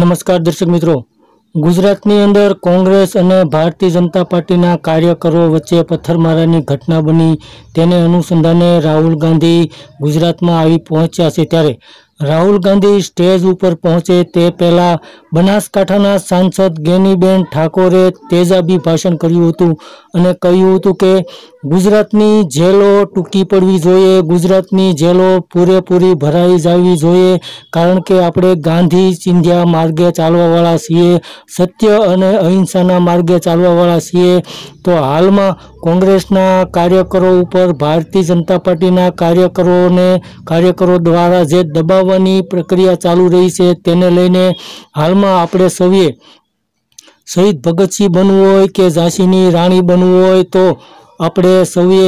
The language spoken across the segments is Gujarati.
નમસ્કાર દર્શક મિત્રો ગુજરાતની અંદર કોંગ્રેસ અને ભારતીય જનતા પાર્ટીના કાર્યકરો વચ્ચે પથ્થરમારાની ઘટના બની તેને અનુસંધાને રાહુલ ગાંધી ગુજરાતમાં આવી પહોંચ્યા છે ત્યારે રાહુલ ગાંધી સ્ટેજ ઉપર પહોંચે તે પહેલા બનાસકાઠાના સાંસદ ગેનીબેન ઠાકોરે તેજાબી ભાષણ કર્યું હતું અને કહ્યું હતું કે ગુજરાતની જેલો ટૂકી પડવી જોઈએ ગુજરાતની જેલો પૂરેપૂરી ભરાઈ જાવી જોઈએ કારણ કે આપણે ગાંધી ચિંધ્યા માર્ગે ચાલવાવાળા છીએ સત્ય અને અહિંસાના માર્ગે ચાલવાવાળા છીએ તો હાલમાં કોંગ્રેસના કાર્યકરો ઉપર ભારતીય જનતા પાર્ટીના કાર્યકરોને કાર્યકરો દ્વારા જે દબાવવાની પ્રક્રિયા ચાલુ રહી છે તેને લઈને હાલમાં આપણે સૌએ શહીદ ભગતસિંહ બનવું હોય કે ઝાંસીની રાણી બનવું હોય તો આપણે સૌએ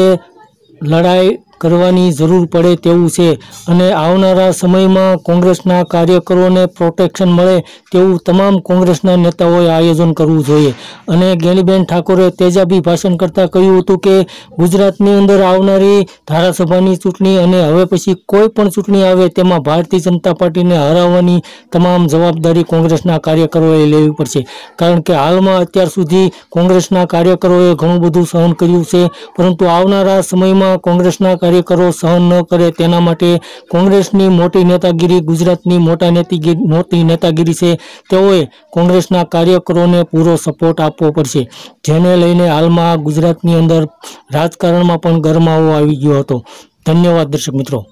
લડાઈ કરવાની જરૂર પડે તેવું છે અને આવનારા સમયમાં કોંગ્રેસના કાર્યકરોને પ્રોટેક્શન મળે તેવું તમામ કોંગ્રેસના નેતાઓએ આયોજન કરવું જોઈએ અને ગેનીબેન ઠાકોરે તેજાબી ભાષણ કરતા કહ્યું હતું કે ગુજરાતની અંદર આવનારી ધારાસભણી ચૂંટણી અને હવે પછી કોઈ પણ ચૂંટણી આવે તેમાં ભારતીય જનતા પાર્ટીને હરાવવાની તમામ જવાબદારી કોંગ્રેસના કાર્યકરોએ લેવી પડશે કારણ કે હાલમાં અત્યાર સુધી કોંગ્રેસના કાર્યકરોએ ઘણું બધું સહન કર્યું છે પરંતુ આવનારા સમયમાં કોંગ્રેસના કાર્યકરો સહન ન કરે તેના માટે કોંગ્રેસની મોટી નેતાગીરી ગુજરાતની મોટા નેતીગીરી મોટી નેતાગીરી છે તેઓએ કોંગ્રેસના કાર્યકરોને પૂરો સપોર્ટ આપવો પડશે જેને લઈને હાલમાં ગુજરાતની અંદર રાજકારણમાં પણ ગરમાવો આવી ગયો હતો ધન્યવાદ દર્શક મિત્રો